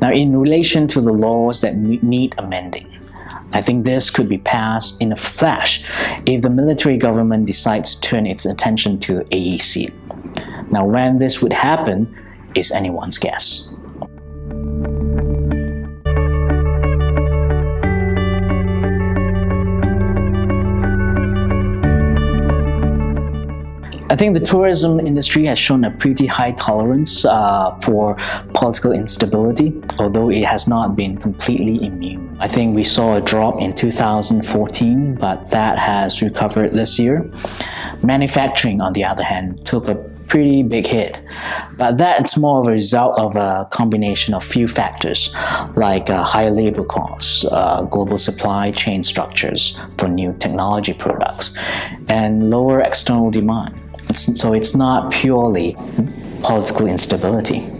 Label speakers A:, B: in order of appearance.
A: Now, in relation to the laws that need amending, I think this could be passed in a flash if the military government decides to turn its attention to AEC. Now, when this would happen is anyone's guess. I think the tourism industry has shown a pretty high tolerance uh, for political instability, although it has not been completely immune. I think we saw a drop in 2014, but that has recovered this year. Manufacturing, on the other hand, took a pretty big hit. But that's more of a result of a combination of few factors like uh, high labor costs, uh, global supply chain structures for new technology products, and lower external demand. So it's not purely political instability.